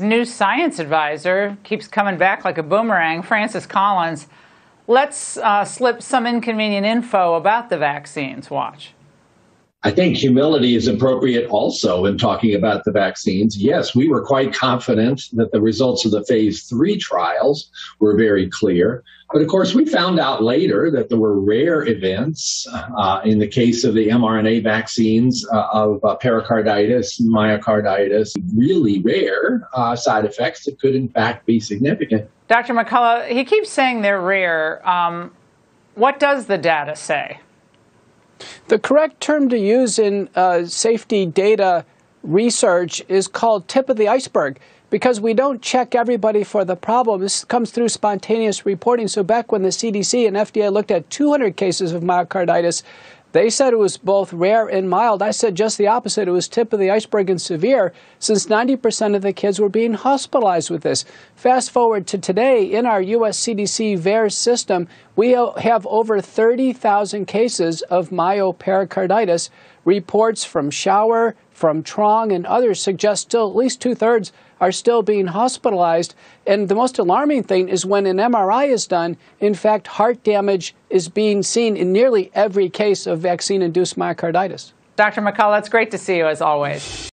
New science advisor keeps coming back like a boomerang, Francis Collins. Let's uh, slip some inconvenient info about the vaccines. Watch. I think humility is appropriate also in talking about the vaccines. Yes, we were quite confident that the results of the phase three trials were very clear. But of course, we found out later that there were rare events uh, in the case of the mRNA vaccines uh, of uh, pericarditis, myocarditis, really rare uh, side effects that could in fact be significant. Dr. McCullough, he keeps saying they're rare. Um, what does the data say? The correct term to use in uh, safety data research is called tip of the iceberg because we don't check everybody for the problem. This comes through spontaneous reporting. So back when the CDC and FDA looked at 200 cases of myocarditis, they said it was both rare and mild. I said just the opposite. It was tip of the iceberg and severe, since 90% of the kids were being hospitalized with this. Fast forward to today, in our U.S. CDC VAERS system, we have over 30,000 cases of myopericarditis. Reports from Schauer, from Truong, and others suggest still at least two thirds are still being hospitalized. And the most alarming thing is when an MRI is done, in fact, heart damage is being seen in nearly every case of vaccine induced myocarditis. Dr. McCullough, it's great to see you as always.